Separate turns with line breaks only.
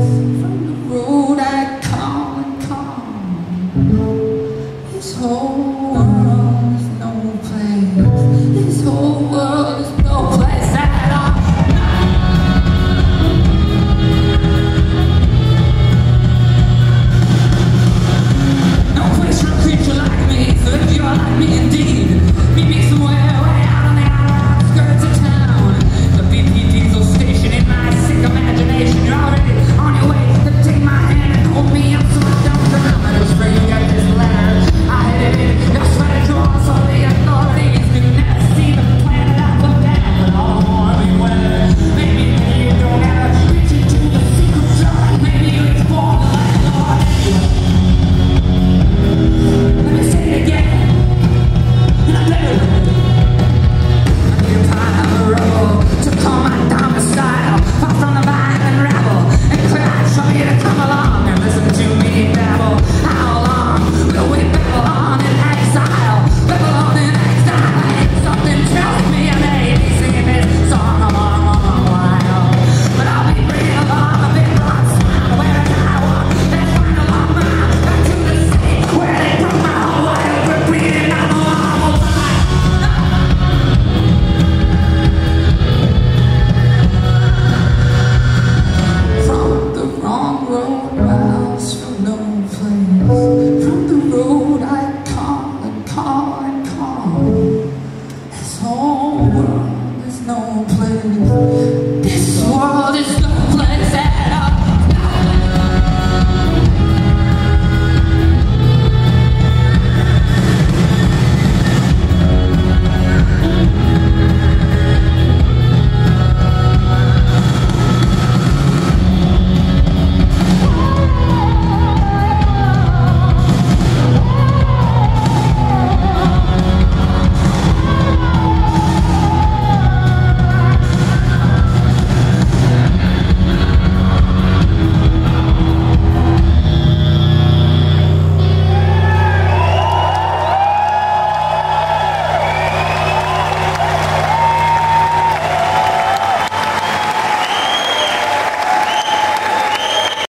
From the road I come and come. This whole world